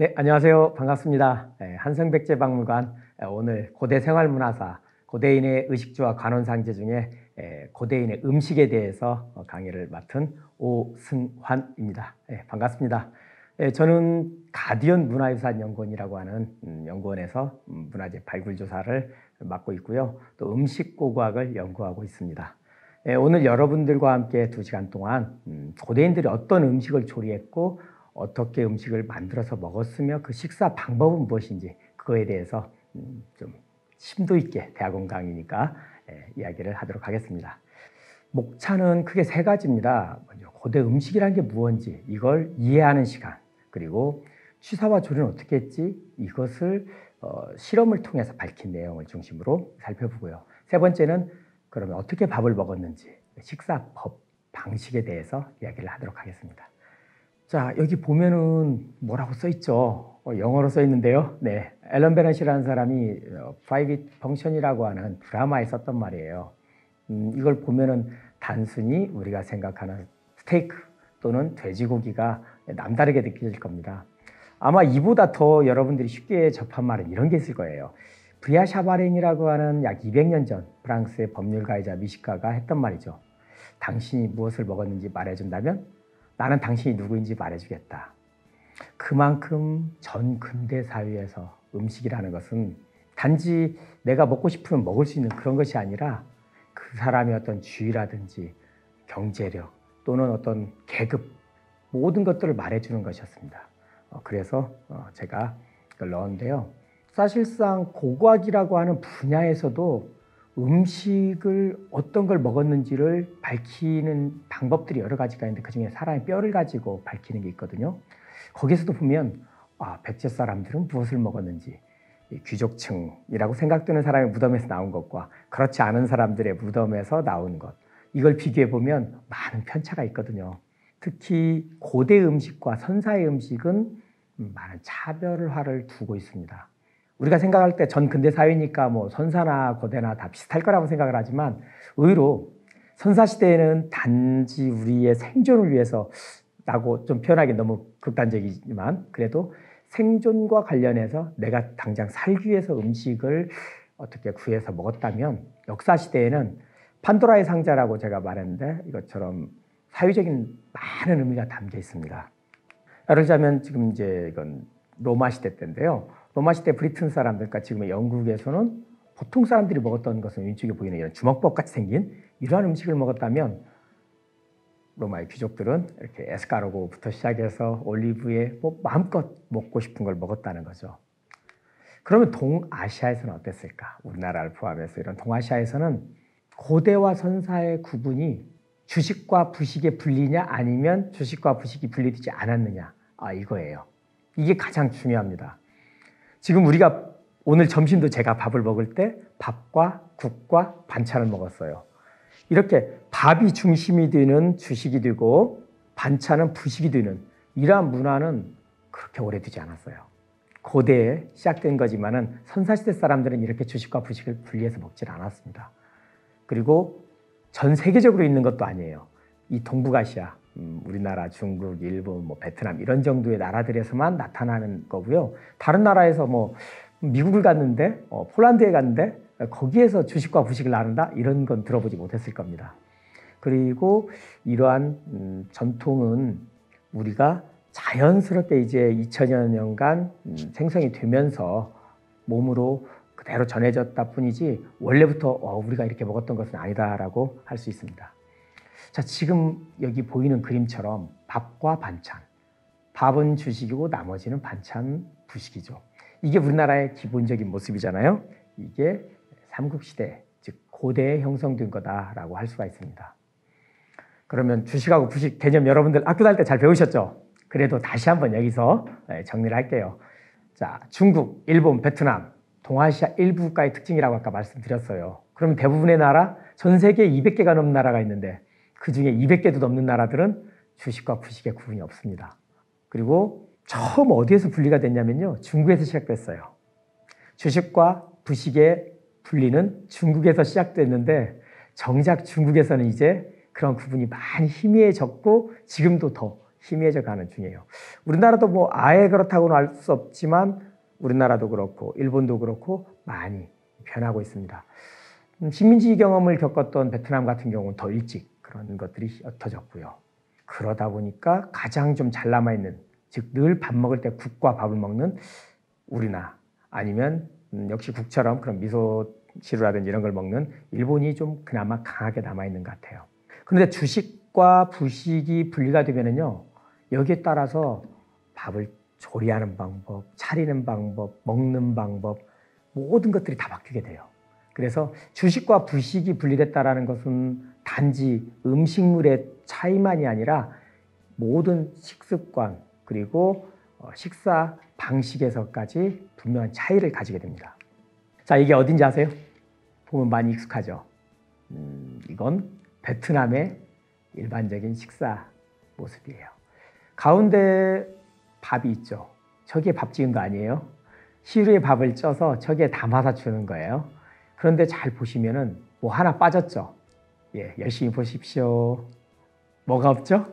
네, 안녕하세요. 반갑습니다. 네, 한성백제박물관 오늘 고대 생활문화사 고대인의 의식주와 관원상제 중에 고대인의 음식에 대해서 강의를 맡은 오승환입니다. 네, 반갑습니다. 저는 가디언 문화유산 연구원이라고 하는 음, 연구원에서 음, 문화재 발굴 조사를 맡고 있고요. 또 음식 고고학을 연구하고 있습니다. 오늘 여러분들과 함께 두 시간 동안 음, 고대인들이 어떤 음식을 조리했고 어떻게 음식을 만들어서 먹었으며 그 식사 방법은 무엇인지 그거에 대해서 음, 좀 심도 있게 대학원 강의니까 예, 이야기를 하도록 하겠습니다. 목차는 크게 세 가지입니다. 먼저 고대 음식이란 게 무엇인지 이걸 이해하는 시간 그리고 취사와 조리는 어떻게 했지 이것을 어, 실험을 통해서 밝힌 내용을 중심으로 살펴보고요. 세 번째는 그러면 어떻게 밥을 먹었는지 식사법 방식에 대해서 이야기를 하도록 하겠습니다. 자, 여기 보면은 뭐라고 써 있죠? 어, 영어로 써 있는데요. 네. 앨런 베넷이라는 사람이 어, Private Function이라고 하는 드라마에 썼던 말이에요. 음, 이걸 보면은 단순히 우리가 생각하는 스테이크 또는 돼지고기가 남다르게 느껴질 겁니다. 아마 이보다 더 여러분들이 쉽게 접한 말은 이런 게 있을 거예요. 브리아 샤바랭이라고 하는 약 200년 전 프랑스의 법률가이자 미식가가 했던 말이죠. 당신이 무엇을 먹었는지 말해준다면 나는 당신이 누구인지 말해주겠다. 그만큼 전 근대 사회에서 음식이라는 것은 단지 내가 먹고 싶으면 먹을 수 있는 그런 것이 아니라 그 사람의 어떤 주의라든지 경제력 또는 어떤 계급 모든 것들을 말해주는 것이었습니다. 어, 그래서 어, 제가 넣었는데요. 사실상 고고학이라고 하는 분야에서도 음식을 어떤 걸 먹었는지를 밝히는 방법들이 여러 가지가 있는데 그중에 사람의 뼈를 가지고 밝히는 게 있거든요. 거기서도 보면 아, 백제 사람들은 무엇을 먹었는지 귀족층이라고 생각되는 사람의 무덤에서 나온 것과 그렇지 않은 사람들의 무덤에서 나온 것 이걸 비교해 보면 많은 편차가 있거든요. 특히 고대 음식과 선사의 음식은 많은 차별화를 두고 있습니다. 우리가 생각할 때 전 근대 사회니까 뭐 선사나 고대나 다 비슷할 거라고 생각을 하지만 의외로 선사 시대에는 단지 우리의 생존을 위해서 라고 좀 표현하기 너무 극단적이지만 그래도 생존과 관련해서 내가 당장 살기 위해서 음식을 어떻게 구해서 먹었다면 역사 시대에는 판도라의 상자라고 제가 말했는데 이것처럼 사회적인 많은 의미가 담겨 있습니다. 예를 들자면 지금 이제 이건 로마 시대 때인데요. 로마 시대 브리튼 사람들, 그러니까 지금의 영국에서는 보통 사람들이 먹었던 것은 왼쪽에 보이는 이런 주먹밥 같이 생긴 이러한 음식을 먹었다면 로마의 귀족들은 이렇게 에스카르고부터 시작해서 올리브에 뭐 마음껏 먹고 싶은 걸 먹었다는 거죠. 그러면 동아시아에서는 어땠을까? 우리나라를 포함해서 이런 동아시아에서는 고대와 선사의 구분이 주식과 부식의 분리냐 아니면 주식과 부식이 분리되지 않았느냐 아 이거예요. 이게 가장 중요합니다. 지금 우리가 오늘 점심도 제가 밥을 먹을 때 밥과 국과 반찬을 먹었어요. 이렇게 밥이 중심이 되는 주식이 되고 반찬은 부식이 되는 이러한 문화는 그렇게 오래되지 않았어요. 고대에 시작된 거지만은 선사시대 사람들은 이렇게 주식과 부식을 분리해서 먹질 않았습니다. 그리고 전 세계적으로 있는 것도 아니에요. 이 동북아시아, 음, 우리나라, 중국, 일본, 뭐 베트남 이런 정도의 나라들에서만 나타나는 거고요. 다른 나라에서 뭐 미국을 갔는데 어, 폴란드에 갔는데 거기에서 주식과 부식을 나눈다 이런 건 들어보지 못했을 겁니다. 그리고 이러한 음, 전통은 우리가 자연스럽게 이제 2000여 년간 음, 생성이 되면서 몸으로 그대로 전해졌다 뿐이지 원래부터 어, 우리가 이렇게 먹었던 것은 아니다라고 할 수 있습니다. 자, 지금 여기 보이는 그림처럼 밥과 반찬. 밥은 주식이고 나머지는 반찬 부식이죠. 이게 우리나라의 기본적인 모습이잖아요. 이게 삼국시대, 즉 고대에 형성된 거다라고 할 수가 있습니다. 그러면 주식하고 부식 개념 여러분들 학교 다닐 때 잘 배우셨죠? 그래도 다시 한번 여기서 네, 정리를 할게요. 자, 중국, 일본, 베트남, 동아시아 일부 국가의 특징이라고 아까 말씀드렸어요. 그러면 대부분의 나라, 전 세계 200개가 넘는 나라가 있는데 그 중에 200개도 넘는 나라들은 주식과 부식의 구분이 없습니다. 그리고 처음 어디에서 분리가 됐냐면요. 중국에서 시작됐어요. 주식과 부식의 분리는 중국에서 시작됐는데 정작 중국에서는 이제 그런 구분이 많이 희미해졌고 지금도 더 희미해져 가는 중이에요. 우리나라도 뭐 아예 그렇다고는 할수 없지만 우리나라도 그렇고 일본도 그렇고 많이 변하고 있습니다. 음, 식민지 경험을 겪었던 베트남 같은 경우는 더 일찍 그런 것들이 옅어졌고요. 그러다 보니까 가장 좀 잘 남아 있는 즉 늘 밥 먹을 때 국과 밥을 먹는 우리나 아니면 음, 역시 국처럼 그런 미소 시루라든지 이런 걸 먹는 일본이 좀 그나마 강하게 남아 있는 것 같아요. 그런데 주식과 부식이 분리가 되면은요 여기에 따라서 밥을 조리하는 방법, 차리는 방법, 먹는 방법 모든 것들이 다 바뀌게 돼요. 그래서 주식과 부식이 분리됐다라는 것은 단지 음식물의 차이만이 아니라 모든 식습관 그리고 어, 식사 방식에서까지 분명한 차이를 가지게 됩니다. 자, 이게 어딘지 아세요? 보면 많이 익숙하죠. 음, 이건 베트남의 일반적인 식사 모습이에요. 가운데 밥이 있죠. 저기에 밥 지은 거 아니에요? 시루에 밥을 쪄서 저기에 담아서 주는 거예요. 그런데 잘 보시면은 뭐 하나 빠졌죠. 예, 열심히 보십시오. 뭐가 없죠?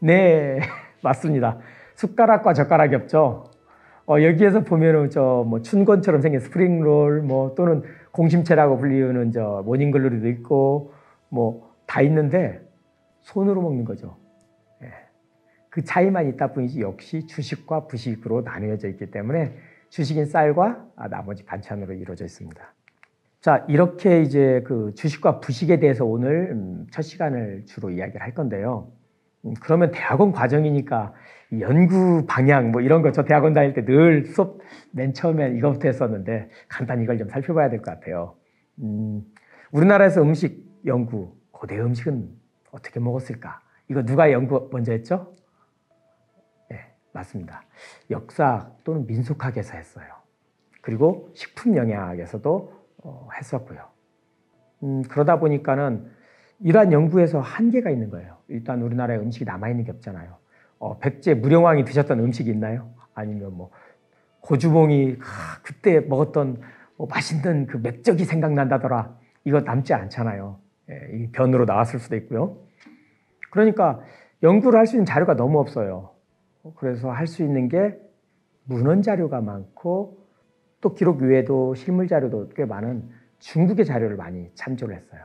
네, 맞습니다. 숟가락과 젓가락이 없죠. 어, 여기에서 보면은 저 뭐 춘권처럼 생긴 스프링롤 뭐 또는 공심채라고 불리우는 저 모닝글로리도 있고 뭐 다 있는데 손으로 먹는 거죠. 예. 그 차이만 있다 뿐이지 역시 주식과 부식으로 나누어져 있기 때문에 주식인 쌀과 나머지 반찬으로 이루어져 있습니다. 자, 이렇게 이제 그 주식과 부식에 대해서 오늘 음, 첫 시간을 주로 이야기를 할 건데요. 음, 그러면 대학원 과정이니까 연구 방향 뭐 이런 거 저 대학원 다닐 때 늘 수업 맨 처음에 이것부터 했었는데 간단히 이걸 좀 살펴봐야 될 것 같아요. 음, 우리나라에서 음식 연구, 고대 음식은 어떻게 먹었을까? 이거 누가 연구 먼저 했죠? 네, 맞습니다. 역사 또는 민속학에서 했어요. 그리고 식품 영양학에서도 어, 했었고요. 음, 그러다 보니까는 이러한 연구에서 한계가 있는 거예요. 일단 우리나라에 음식이 남아있는 게 없잖아요. 어, 백제 무령왕이 드셨던 음식이 있나요? 아니면 뭐 고주봉이 아, 그때 먹었던 뭐 맛있는 그 맥적이 생각난다더라. 이거 남지 않잖아요. 예, 이 변으로 나왔을 수도 있고요. 그러니까 연구를 할 수 있는 자료가 너무 없어요. 그래서 할 수 있는 게 문헌 자료가 많고 또 기록 외에도 실물 자료도 꽤 많은 중국의 자료를 많이 참조를 했어요.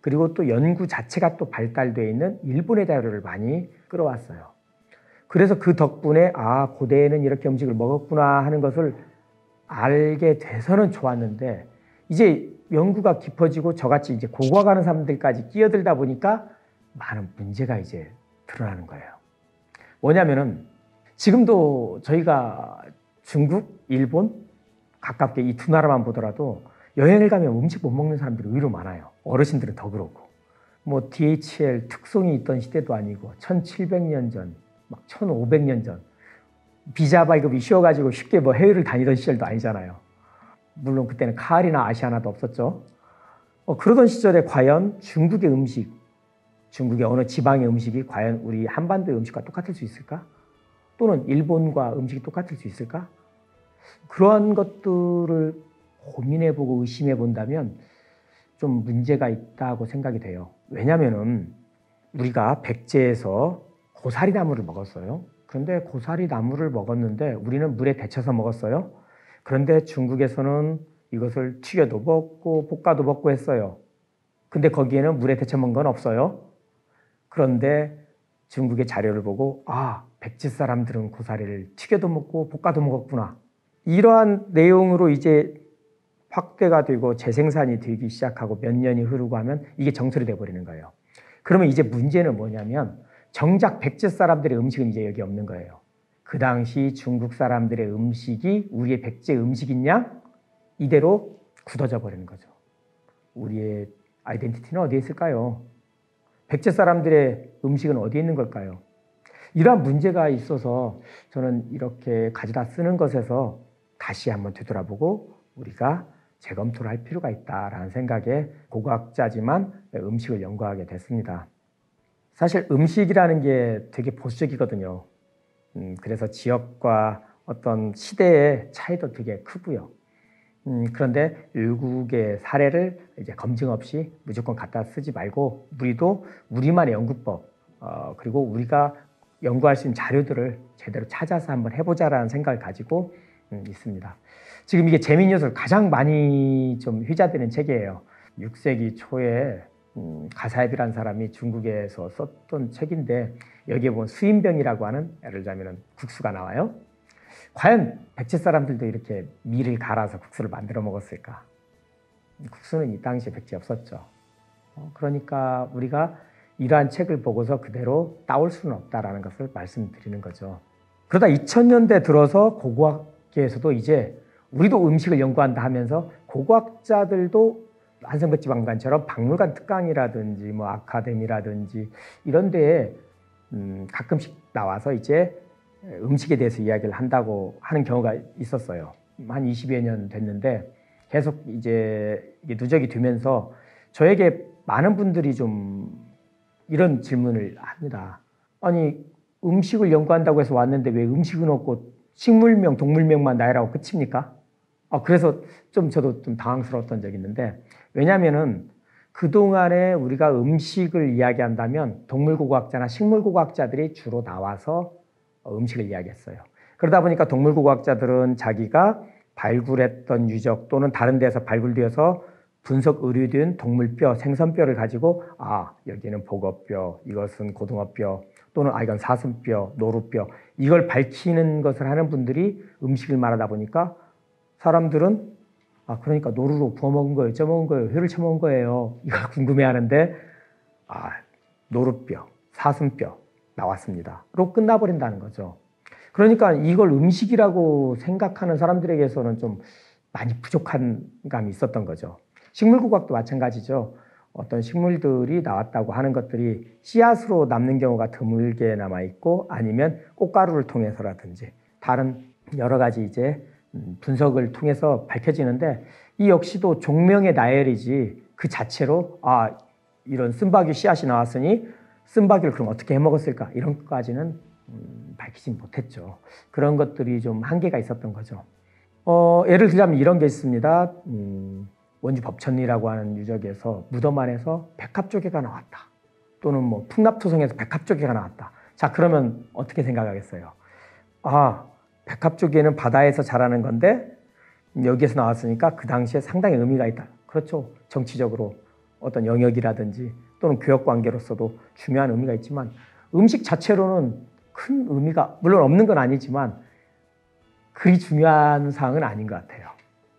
그리고 또 연구 자체가 또 발달되어 있는 일본의 자료를 많이 끌어왔어요. 그래서 그 덕분에 아 고대에는 이렇게 음식을 먹었구나 하는 것을 알게 돼서는 좋았는데 이제 연구가 깊어지고 저같이 이제 고고가는 사람들까지 끼어들다 보니까 많은 문제가 이제 드러나는 거예요. 뭐냐면은 지금도 저희가 중국, 일본 가깝게 이 두 나라만 보더라도 여행을 가면 음식 못 먹는 사람들이 의외로 많아요. 어르신들은 더 그렇고. 뭐 DHL 특송이 있던 시대도 아니고 1700년 전, 막 1500년 전 비자 발급이 쉬워가지고 쉽게 뭐 해외를 다니던 시절도 아니잖아요. 물론 그때는 카알이나 아시아나도 없었죠. 어, 그러던 시절에 과연 중국의 음식, 중국의 어느 지방의 음식이 과연 우리 한반도의 음식과 똑같을 수 있을까? 또는 일본과 음식이 똑같을 수 있을까? 그러한 것들을 고민해 보고 의심해 본다면 좀 문제가 있다고 생각이 돼요. 왜냐면은 우리가 백제에서 고사리 나무를 먹었어요. 그런데 고사리 나무를 먹었는데 우리는 물에 데쳐서 먹었어요. 그런데 중국에서는 이것을 튀겨도 먹고 볶아도 먹고 했어요. 근데 거기에는 물에 데쳐 먹은 건 없어요. 그런데 중국의 자료를 보고 아 백지 사람들은 고사리를 튀겨도 먹고 볶아도 먹었구나. 이러한 내용으로 이제 확대가 되고 재생산이 되기 시작하고 몇 년이 흐르고 하면 이게 정설이 돼버리는 거예요. 그러면 이제 문제는 뭐냐면 정작 백제 사람들의 음식은 이제 여기 없는 거예요. 그 당시 중국 사람들의 음식이 우리의 백제 음식이냐? 이대로 굳어져 버리는 거죠. 우리의 아이덴티티는 어디에 있을까요? 백제 사람들의 음식은 어디에 있는 걸까요? 이러한 문제가 있어서 저는 이렇게 가져다 쓰는 것에서 다시 한번 되돌아보고 우리가 재검토를 할 필요가 있다라는 생각에 고고학자지만 음식을 연구하게 됐습니다. 사실 음식이라는 게 되게 보수적이거든요. 음, 그래서 지역과 어떤 시대의 차이도 되게 크고요. 음, 그런데 외국의 사례를 이제 검증 없이 무조건 갖다 쓰지 말고 우리도 우리만의 연구법 어, 그리고 우리가 연구할 수 있는 자료들을 제대로 찾아서 한번 해보자라는 생각을 가지고 음, 있습니다. 지금 이게 재민 요소를 가장 많이 좀 휘자되는 책이에요. 6세기 초에 음, 가사앱이라는 사람이 중국에서 썼던 책인데 여기에 보면 수인병이라고 하는 예를 들자면 국수가 나와요. 과연 백제 사람들도 이렇게 밀을 갈아서 국수를 만들어 먹었을까? 국수는 이 당시에 백제 없었죠. 어, 그러니까 우리가 이러한 책을 보고서 그대로 따올 수는 없다라는 것을 말씀드리는 거죠. 그러다 2000년대 들어서 고고학 계에서도 이제 우리도 음식을 연구한다 하면서 고고학자들도 한성백 지방관처럼 박물관 특강이라든지 뭐 아카데미라든지 이런 데에 음, 가끔씩 나와서 이제 음식에 대해서 이야기를 한다고 하는 경우가 있었어요. 한 20여 년 됐는데 계속 이제 누적이 되면서 저에게 많은 분들이 좀 이런 질문을 합니다. 아니 음식을 연구한다고 해서 왔는데 왜 음식은 없고 식물명, 동물명만 나열하고 끝입니까? 아, 그래서 좀 저도 좀 당황스러웠던 적이 있는데 왜냐하면은 그동안에 우리가 음식을 이야기한다면 동물고고학자나 식물고고학자들이 주로 나와서 음식을 이야기했어요. 그러다 보니까 동물고고학자들은 자기가 발굴했던 유적 또는 다른 데서 발굴되어서 분석 의뢰된 동물뼈, 생선뼈를 가지고 아 여기는 복어뼈, 이것은 고등어뼈 또는 아 이건 사슴뼈, 노루뼈 이걸 밝히는 것을 하는 분들이 음식을 말하다 보니까 사람들은 아 그러니까 노루로 부어 먹은 거예요, 쪄 먹은 거예요, 회를 쳐 먹은 거예요 이걸 궁금해하는데 아 노루뼈, 사슴뼈 나왔습니다.로 끝나버린다는 거죠. 그러니까 이걸 음식이라고 생각하는 사람들에게서는 좀 많이 부족한 감이 있었던 거죠. 식물국악도 마찬가지죠. 어떤 식물들이 나왔다고 하는 것들이 씨앗으로 남는 경우가 드물게 남아 있고 아니면 꽃가루를 통해서라든지 다른 여러 가지 이제 음, 분석을 통해서 밝혀지는데 이 역시도 종명의 나열이지 그 자체로 아 이런 쓴바귀 씨앗이 나왔으니 쓴바귀를 그럼 어떻게 해 먹었을까 이런 것까지는 음, 밝히지 못했죠. 그런 것들이 좀 한계가 있었던 거죠. 어, 예를 들자면 이런 게 있습니다. 음, 원주 법천리라고 하는 유적에서 무덤 안에서 백합조개가 나왔다. 또는 뭐 풍납토성에서 백합조개가 나왔다. 자, 그러면 어떻게 생각하겠어요? 아, 백합조개는 바다에서 자라는 건데 여기에서 나왔으니까 그 당시에 상당히 의미가 있다. 그렇죠. 정치적으로 어떤 영역이라든지 또는 교역 관계로서도 중요한 의미가 있지만 음식 자체로는 큰 의미가 물론 없는 건 아니지만 그리 중요한 사항은 아닌 것 같아요.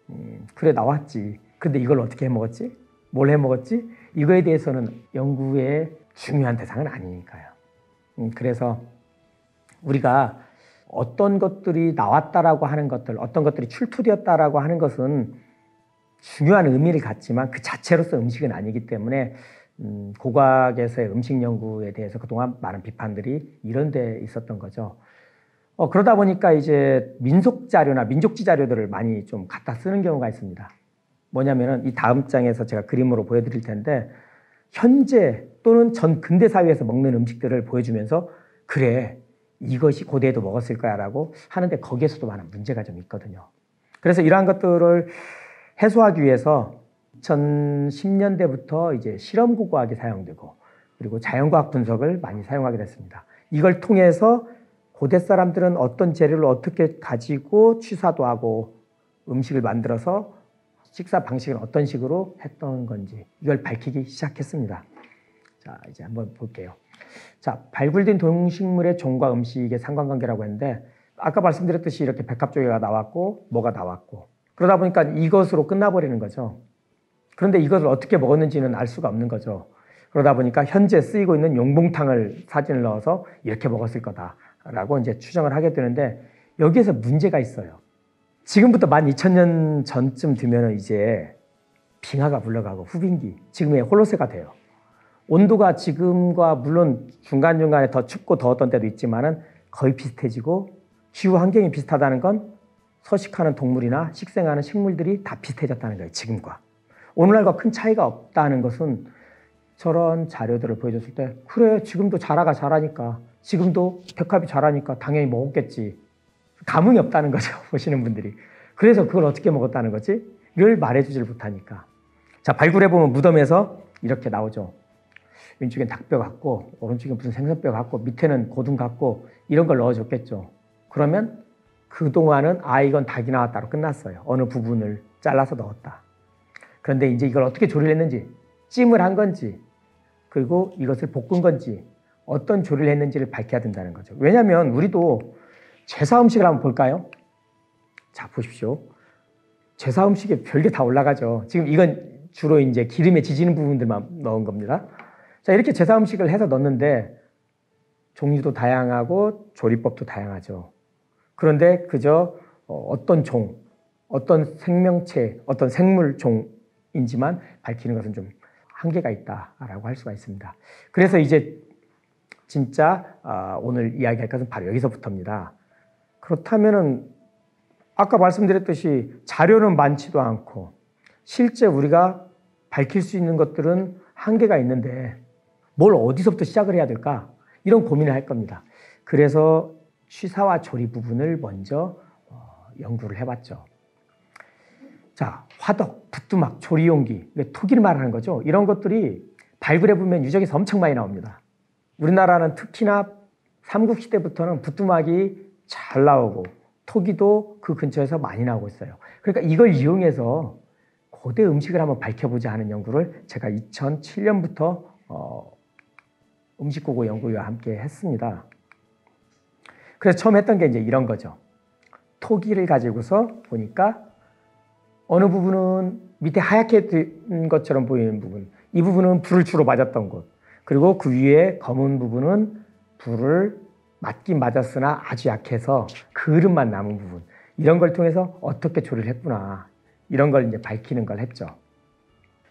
음, 그래 나왔지. 근데 이걸 어떻게 해 먹었지? 뭘 해 먹었지? 이거에 대해서는 연구의 중요한 대상은 아니니까요. 음, 그래서 우리가 어떤 것들이 나왔다라고 하는 것들, 어떤 것들이 출토되었다라고 하는 것은 중요한 의미를 갖지만 그 자체로서 음식은 아니기 때문에 음, 고각에서의 음식 연구에 대해서 그동안 많은 비판들이 이런 데 있었던 거죠. 어, 그러다 보니까 이제 민속 자료나 민족지 자료들을 많이 좀 갖다 쓰는 경우가 있습니다. 뭐냐면은 이 다음 장에서 제가 그림으로 보여드릴 텐데 현재 또는 전 근대 사회에서 먹는 음식들을 보여주면서 그래 이것이 고대에도 먹었을 거야라고 하는데 거기에서도 많은 문제가 좀 있거든요. 그래서 이러한 것들을 해소하기 위해서 2010년대부터 이제 실험 고고학이 사용되고 그리고 자연과학 분석을 많이 사용하게 됐습니다. 이걸 통해서 고대 사람들은 어떤 재료를 어떻게 가지고 취사도 하고 음식을 만들어서 식사 방식은 어떤 식으로 했던 건지 이걸 밝히기 시작했습니다. 자, 이제 한번 볼게요. 자, 발굴된 동식물의 종과 음식의 상관관계라고 했는데 아까 말씀드렸듯이 이렇게 백합조개가 나왔고 뭐가 나왔고 그러다 보니까 이것으로 끝나버리는 거죠. 그런데 이것을 어떻게 먹었는지는 알 수가 없는 거죠. 그러다 보니까 현재 쓰이고 있는 용봉탕을 사진을 넣어서 이렇게 먹었을 거다라고 이제 추정을 하게 되는데 여기에서 문제가 있어요. 지금부터 만 2000년 전쯤 되면 이제 빙하가 물러가고 후빙기, 지금의 홀로세가 돼요. 온도가 지금과 물론 중간중간에 더 춥고 더웠던 때도 있지만은 거의 비슷해지고 기후 환경이 비슷하다는 건 서식하는 동물이나 식생하는 식물들이 다 비슷해졌다는 거예요. 지금과. 오늘날과 큰 차이가 없다는 것은 저런 자료들을 보여줬을 때 그래 지금도 자라가 자라니까 지금도 백합이 자라니까 당연히 먹었겠지 감흥이 없다는 거죠. 보시는 분들이. 그래서 그걸 어떻게 먹었다는 거지? 를 말해주질 못하니까. 자, 발굴해보면 무덤에서 이렇게 나오죠. 왼쪽엔 닭뼈 같고 오른쪽엔 무슨 생선뼈 같고 밑에는 고등 같고 이런 걸 넣어줬겠죠. 그러면 그동안은 아 이건 닭이 나왔다로 끝났어요. 어느 부분을 잘라서 넣었다. 그런데 이제 이걸 어떻게 조리를 했는지 찜을 한 건지 그리고 이것을 볶은 건지 어떤 조리를 했는지를 밝혀야 된다는 거죠. 왜냐하면 우리도 제사 음식을 한번 볼까요? 자 보십시오. 제사 음식에 별게 다 올라가죠. 지금 이건 주로 이제 기름에 지지는 부분들만 넣은 겁니다. 자 이렇게 제사 음식을 해서 넣는데 종류도 다양하고 조리법도 다양하죠. 그런데 그저 어, 어떤 종, 어떤 생명체, 어떤 생물 종인지만 밝히는 것은 좀 한계가 있다라고 할 수가 있습니다. 그래서 이제 진짜 아, 오늘 이야기할 것은 바로 여기서부터입니다. 그렇다면은 아까 말씀드렸듯이 자료는 많지도 않고 실제 우리가 밝힐 수 있는 것들은 한계가 있는데 뭘 어디서부터 시작을 해야 될까? 이런 고민을 할 겁니다. 그래서 취사와 조리 부분을 먼저 어, 연구를 해봤죠. 자, 화덕, 부뚜막, 조리용기, 토기를 말하는 거죠. 이런 것들이 발굴해 보면 유적에서 엄청 많이 나옵니다. 우리나라는 특히나 삼국시대부터는 부뚜막이 잘 나오고 토기도 그 근처에서 많이 나오고 있어요. 그러니까 이걸 이용해서 고대 음식을 한번 밝혀보자 하는 연구를 제가 2007년부터 어, 음식고고 연구위와 함께 했습니다. 그래서 처음 했던 게 이제 이런 거죠. 토기를 가지고서 보니까 어느 부분은 밑에 하얗게 된 것처럼 보이는 부분, 이 부분은 불을 주로 맞았던 곳, 그리고 그 위에 검은 부분은 불을 맞긴 맞았으나 아주 약해서 그릇만 남은 부분, 이런 걸 통해서 어떻게 조리를 했구나. 이런 걸 이제 밝히는 걸 했죠.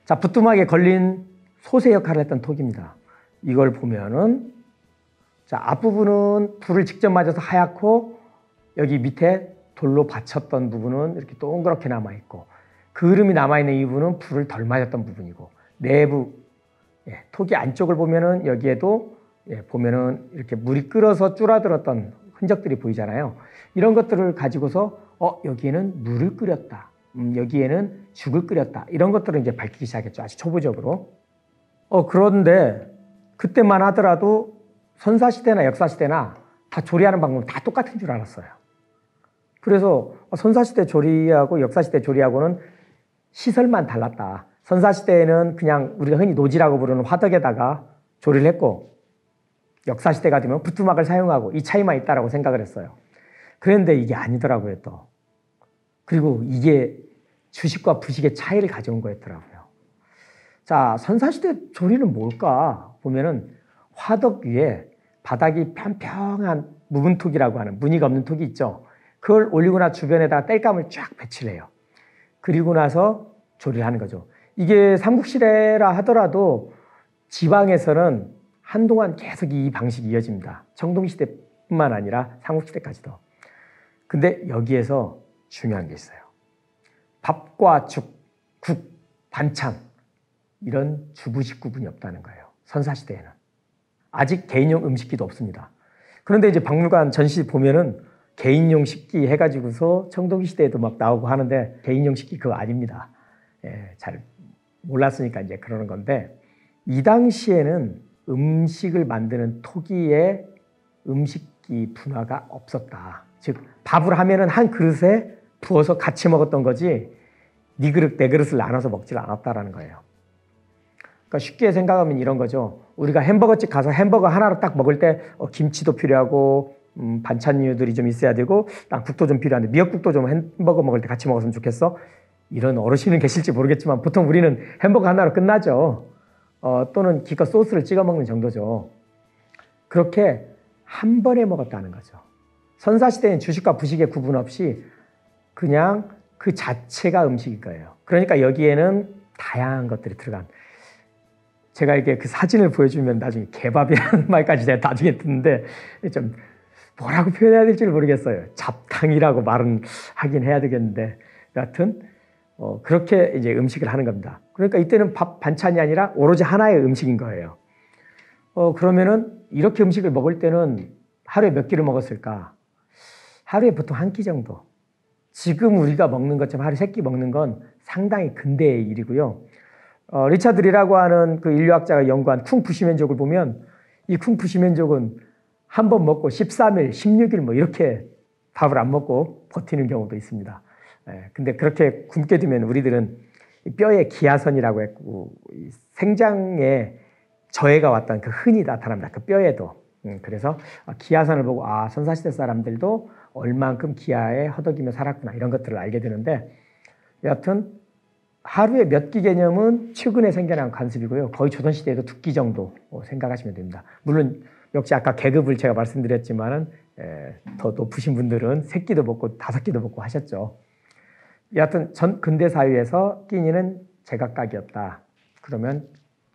자, 부뚜막에 걸린 소세 역할을 했던 톡입니다. 이걸 보면은 자, 앞부분은 불을 직접 맞아서 하얗고 여기 밑에 돌로 받쳤던 부분은 이렇게 동그랗게 남아 있고 그름이 남아 있는 이 부분은 불을 덜 맞았던 부분이고 내부 예, 톡이 안쪽을 보면은 여기에도 예, 보면은 이렇게 물이 끓어서 줄어들었던 흔적들이 보이잖아요. 이런 것들을 가지고서 어 여기에는 물을 끓였다. 음, 여기에는 죽을 끓였다. 이런 것들을 이제 밝히기 시작했죠. 아주 초보적으로. 어 그런데 그때만 하더라도 선사 시대나 역사 시대나 다 조리하는 방법은 다 똑같은 줄 알았어요. 그래서 선사 시대 조리하고 역사 시대 조리하고는 시설만 달랐다. 선사 시대에는 그냥 우리가 흔히 노지라고 부르는 화덕에다가 조리를 했고 역사시대가 되면 부뚜막을 사용하고 이 차이만 있다라고 생각을 했어요. 그런데 이게 아니더라고요, 또. 그리고 이게 주식과 부식의 차이를 가져온 거였더라고요. 자, 선사시대 조리는 뭘까? 보면은 화덕 위에 바닥이 평평한 무분톡이라고 하는 무늬가 없는 톡이 있죠. 그걸 올리고 나 주변에다가 땔감을 쫙 배치를 해요. 그리고 나서 조리를 하는 거죠. 이게 삼국시대라 하더라도 지방에서는 한동안 계속 이 방식이 이어집니다. 청동시대뿐만 아니라 삼국시대까지도. 근데 여기에서 중요한 게 있어요. 밥과 죽, 국, 반찬 이런 주부식 구분이 없다는 거예요. 선사시대에는. 아직 개인용 음식기도 없습니다. 그런데 이제 박물관 전시 보면은 개인용 식기 해가지고서 청동기 시대에도 막 나오고 하는데 개인용 식기 그거 아닙니다. 예, 잘 몰랐으니까 이제 그러는 건데 이 당시에는 음식을 만드는 토기에 음식기 분화가 없었다. 즉 밥을 하면은 한 그릇에 부어서 같이 먹었던 거지 네 그릇 내 그릇을 나눠서 먹질 않았다라는 거예요. 그러니까 쉽게 생각하면 이런 거죠. 우리가 햄버거집 가서 햄버거 하나로 딱 먹을 때 어, 김치도 필요하고 음, 반찬류들이 좀 있어야 되고 딱 국도 좀 필요한데 미역국도 좀 햄버거 먹을 때 같이 먹었으면 좋겠어. 이런 어르신은 계실지 모르겠지만 보통 우리는 햄버거 하나로 끝나죠. 어, 또는 기껏 소스를 찍어 먹는 정도죠. 그렇게 한 번에 먹었다는 거죠. 선사시대엔 주식과 부식의 구분 없이 그냥 그 자체가 음식일 거예요. 그러니까 여기에는 다양한 것들이 들어간 제가 이게 그 사진을 보여주면 나중에 개밥이라는 말까지 제가 나중에 듣는데 좀 뭐라고 표현해야 될지 를 모르겠어요. 잡탕이라고 말은 하긴 해야 되겠는데 여하튼 어, 그렇게 이제 음식을 하는 겁니다. 그러니까 이때는 밥 반찬이 아니라 오로지 하나의 음식인 거예요. 어, 그러면은 이렇게 음식을 먹을 때는 하루에 몇 끼를 먹었을까? 하루에 보통 한 끼 정도. 지금 우리가 먹는 것처럼 하루에 세끼 먹는 건 상당히 근대의 일이고요. 어, 리차드 리라고 하는 그 인류학자가 연구한 쿵푸시멘족을 보면 이 쿵푸시멘족은 한 번 먹고 13일, 16일 뭐 이렇게 밥을 안 먹고 버티는 경우도 있습니다. 예, 근데 그렇게 굶게 되면 우리들은 뼈에 기하선이라고 했고 생장에 저해가 왔던 그 흔이 나타납니다. 그 뼈에도. 음, 그래서 기하선을 보고 아 선사시대 사람들도 얼만큼 기하에 허덕이며 살았구나 이런 것들을 알게 되는데 여하튼 하루에 몇끼 개념은 최근에 생겨난 관습이고요. 거의 조선시대에도 두 끼 정도 생각하시면 됩니다. 물론 역시 아까 계급을 제가 말씀드렸지만은 에, 더 높으신 분들은 세 끼도 먹고 다섯 끼도 먹고 하셨죠. 여하튼 전 근대 사회에서 끼니는 제각각이었다. 그러면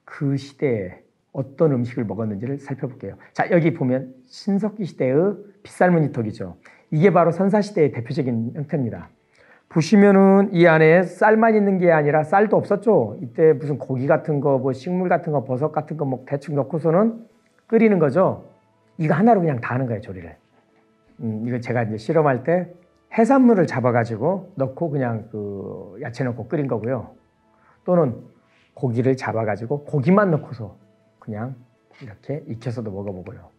그 시대에 어떤 음식을 먹었는지를 살펴볼게요. 자, 여기 보면 신석기 시대의 빗살무늬턱이죠. 이게 바로 선사시대의 대표적인 형태입니다. 보시면은 이 안에 쌀만 있는 게 아니라 쌀도 없었죠. 이때 무슨 고기 같은 거, 뭐 식물 같은 거, 버섯 같은 거 뭐 대충 넣고서는 끓이는 거죠. 이거 하나로 그냥 다 하는 거예요, 조리를. 음, 이거 제가 이제 실험할 때 해산물을 잡아가지고 넣고 그냥 그 야채 넣고 끓인 거고요. 또는 고기를 잡아가지고 고기만 넣고서 그냥 이렇게 익혀서도 먹어보고요.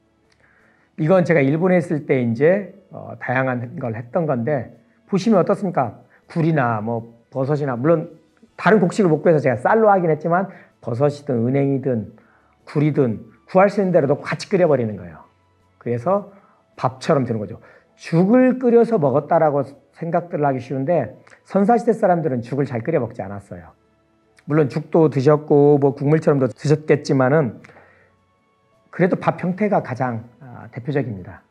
이건 제가 일본에 있을 때 이제 어, 다양한 걸 했던 건데 보시면 어떻습니까? 굴이나 뭐 버섯이나 물론 다른 곡식을 먹고 해서 제가 쌀로 하긴 했지만 버섯이든 은행이든 굴이든 구할 수 있는 대로 넣고 같이 끓여버리는 거예요. 그래서 밥처럼 되는 거죠. 죽을 끓여서 먹었다라고 생각들을 하기 쉬운데 선사시대 사람들은 죽을 잘 끓여 먹지 않았어요. 물론 죽도 드셨고 뭐 국물처럼도 드셨겠지만은 그래도 밥 형태가 가장 아, 대표적입니다.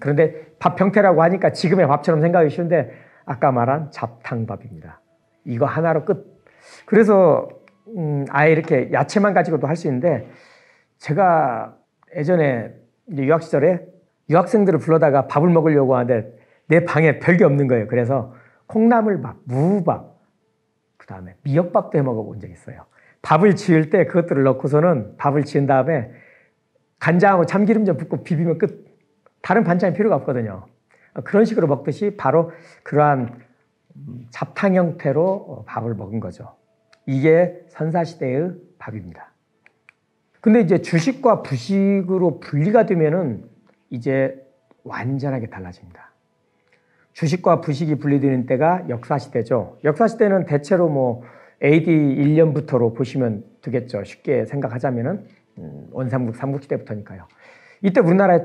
그런데 밥 형태라고 하니까 지금의 밥처럼 생각하기 쉬운데 아까 말한 잡탕밥입니다. 이거 하나로 끝. 그래서 음, 아예 이렇게 야채만 가지고도 할 수 있는데 제가 예전에 유학 시절에 유학생들을 불러다가 밥을 먹으려고 하는데 내 방에 별게 없는 거예요. 그래서 콩나물밥, 무밥, 그 다음에 미역밥도 해 먹어본 적 있어요. 밥을 지을 때 그것들을 넣고서는 밥을 지은 다음에 간장하고 참기름 좀 붓고 비비면 끝. 다른 반찬이 필요가 없거든요. 그런 식으로 먹듯이 바로 그러한 잡탕 형태로 밥을 먹은 거죠. 이게 선사시대의 밥입니다. 근데 이제 주식과 부식으로 분리가 되면은 이제 완전하게 달라집니다. 주식과 부식이 분리되는 때가 역사시대죠. 역사시대는 대체로 뭐 AD 1년부터로 보시면 되겠죠. 쉽게 생각하자면은 음, 원삼국 삼국시대부터니까요. 이때 우리나라에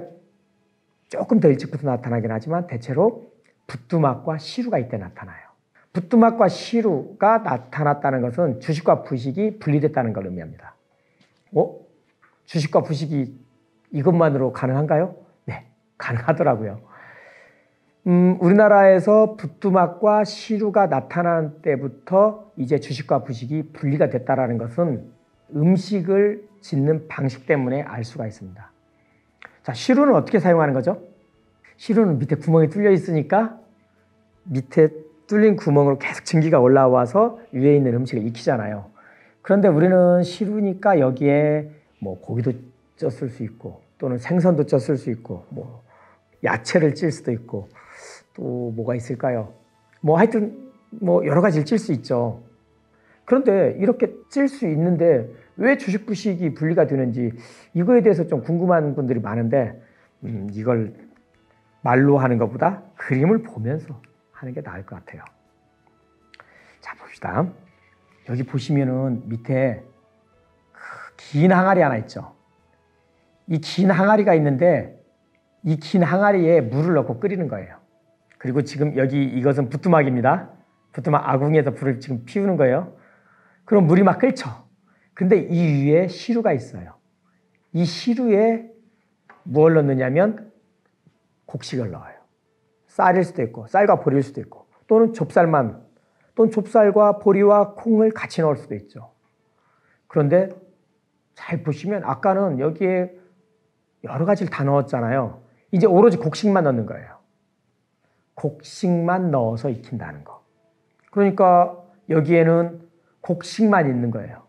조금 더 일찍부터 나타나긴 하지만 대체로 부뚜막과 시루가 이때 나타나요. 부뚜막과 시루가 나타났다는 것은 주식과 부식이 분리됐다는 걸 의미합니다. 어? 주식과 부식이 이것만으로 가능한가요? 네, 가능하더라고요. 음, 우리나라에서 부뚜막과 시루가 나타난 때부터 이제 주식과 부식이 분리가 됐다라는 것은 음식을 짓는 방식 때문에 알 수가 있습니다. 자, 시루는 어떻게 사용하는 거죠? 시루는 밑에 구멍이 뚫려 있으니까 밑에 뚫린 구멍으로 계속 증기가 올라와서 위에 있는 음식을 익히잖아요. 그런데 우리는 시루니까 여기에 뭐 고기도 쪘을 수 있고 또는 생선도 쪘을 수 있고 뭐 야채를 찔 수도 있고 또 뭐가 있을까요? 뭐 하여튼 뭐 여러 가지를 찔 수 있죠. 그런데 이렇게 찔 수 있는데 왜 주식 부식이 분리가 되는지 이거에 대해서 좀 궁금한 분들이 많은데 음, 이걸 말로 하는 것보다 그림을 보면서 하는 게 나을 것 같아요. 자 봅시다. 여기 보시면은 밑에 긴 항아리 하나 있죠. 이 긴 항아리가 있는데 이 긴 항아리에 물을 넣고 끓이는 거예요. 그리고 지금 여기 이것은 부뚜막입니다. 부뚜막 아궁이에서 불을 지금 피우는 거예요. 그럼 물이 막 끓죠. 근데 이 위에 시루가 있어요. 이 시루에 무엇을 넣느냐면 곡식을 넣어요. 쌀일 수도 있고 쌀과 보리일 수도 있고 또는 좁쌀만 또는 좁쌀과 보리와 콩을 같이 넣을 수도 있죠. 그런데 잘 보시면 아까는 여기에 여러 가지를 다 넣었잖아요. 이제 오로지 곡식만 넣는 거예요. 곡식만 넣어서 익힌다는 거. 그러니까 여기에는 곡식만 있는 거예요.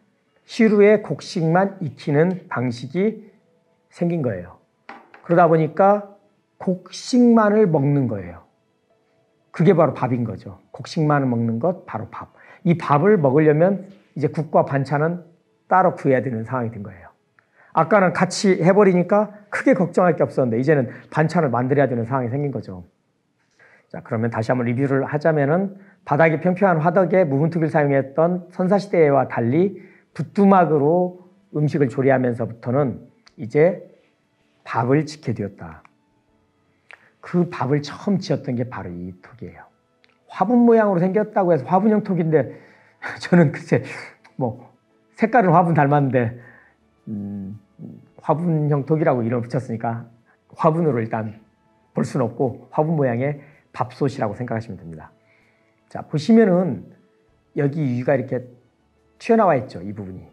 시루에 곡식만 익히는 방식이 생긴 거예요. 그러다 보니까 곡식만을 먹는 거예요. 그게 바로 밥인 거죠. 곡식만을 먹는 것, 바로 밥. 이 밥을 먹으려면 이제 국과 반찬은 따로 구해야 되는 상황이 된 거예요. 아까는 같이 해버리니까 크게 걱정할 게 없었는데 이제는 반찬을 만들어야 되는 상황이 생긴 거죠. 자, 그러면 다시 한번 리뷰를 하자면은 바닥이 평평한 화덕에 무분투기를 사용했던 선사시대와 달리 부뚜막으로 음식을 조리하면서부터는 이제 밥을 짓게 되었다. 그 밥을 처음 지었던 게 바로 이 톡이에요. 화분 모양으로 생겼다고 해서 화분형 톡인데 저는 글쎄 뭐 색깔은 화분 닮았는데 음, 화분형 톡이라고 이름 붙였으니까 화분으로 일단 볼 수는 없고 화분 모양의 밥솥이라고 생각하시면 됩니다. 자 보시면은 여기 위가 이렇게 튀어나와 있죠 이 부분이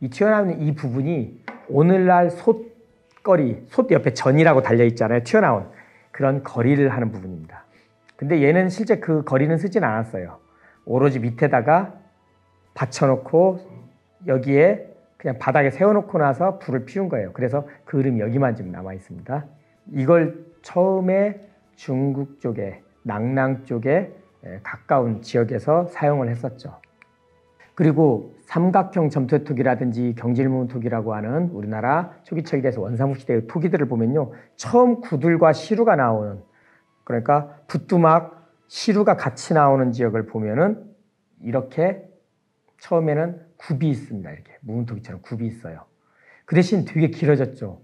이 튀어나오는 이 부분이 오늘날 솥거리 솥 옆에 전이라고 달려 있잖아요 튀어나온 그런 거리를 하는 부분입니다. 근데 얘는 실제 그 거리는 쓰진 않았어요. 오로지 밑에다가 받쳐놓고 여기에 그냥 바닥에 세워놓고 나서 불을 피운 거예요. 그래서 그 이름이 여기만 지금 남아 있습니다. 이걸 처음에 중국 쪽에 낭랑 쪽에 가까운 지역에서 사용을 했었죠. 그리고 삼각형 점토톡이라든지 경질문톡이라고 하는 우리나라 초기 철기에서 원삼국 시대의 토기들을 보면요. 처음 구들과 시루가 나오는 그러니까 부뚜막 시루가 같이 나오는 지역을 보면은 이렇게 처음에는 굽이 있습니다. 이렇게 무문토기처럼 굽이 있어요. 그 대신 되게 길어졌죠.